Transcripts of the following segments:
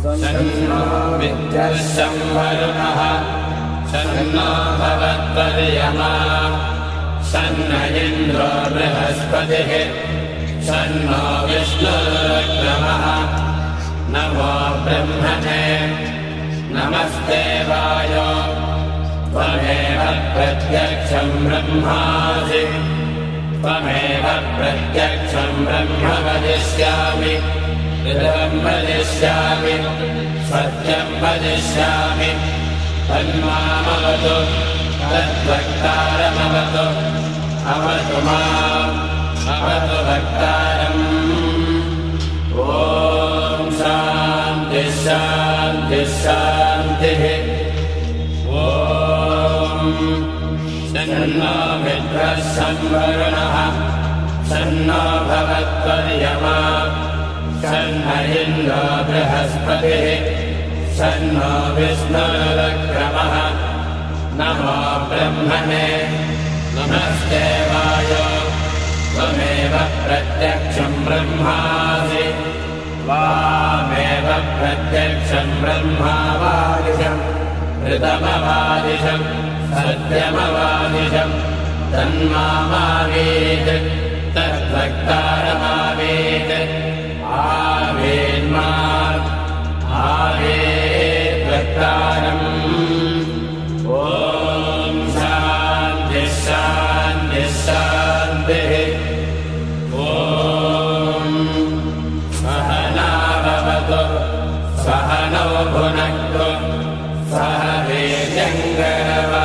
संवरुणः सन्नो भवत्पर्यमा सन्न इन्द्रो बृहस्पतिः सन्नो विष्णुरुक्रमः नमो ब्रह्मणे नमस्ते वायो त्वमेव प्रत्यक्षम् ब्रह्मासि त्वमेव प्रत्यक्षम् ब्रह्म वदिष्यामि वदिष्यामि सत्यम् वदिष्यामि तन्मामवतु। तद्वक्तारमवतु। अवतु माम्। अवतु वक्तारम्। ॐ शान्तिः मित्रः संवरुणः सन्नो सन्न इन्द्रो बृहस्पतिः सन्नो विष्णुरक्रमः नमो ब्रह्मणे। नमस्ते वायो त्वमेव प्रत्यक्षम् ब्रह्मासि। वामेव प्रत्यक्षम् ब्रह्मावादिशम् ऋतमवादिशम् सत्यमवादिशम् तन्मामावेत् तद्वक्तारमावेत् शान्तिः। ॐ सहनाभवतु सहनौ भुनक्तु। सह वीर्यङ्गरवामहे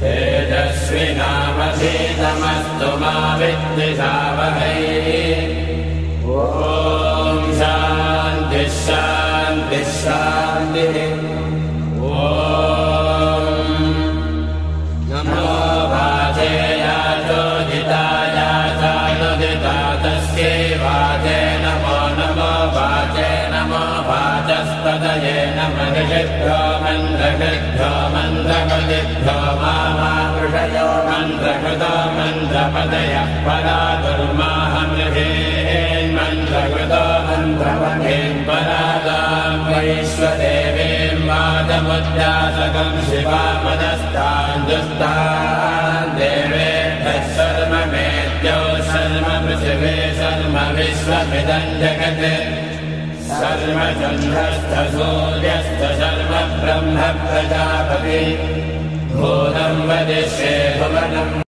तेजस्विनामधीतमस्तु मा विद्विषावहै ॐ शान्तिः शान्तिः शान्तिः वाचे नमो वाचस्पदये नमनिषिभ्यो मन्त्रकृभ्यो मन्त्रपदिभ्यो मामावृषयो मन्त्रकृतो मन्त्रपदयः परा परादाम् वैश्वदेवीम् वादमुद्यासकम् शिवापदस्तान् दुस्तान् देवेभ्यः शर्म मेद्यौ शर्म पृथिवे शर्म विश्वमिदम् जगत् प्रजापति भूतम् वदिष्ये भुवनम्